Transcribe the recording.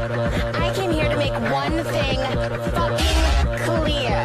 I came here to make one thing fucking clear.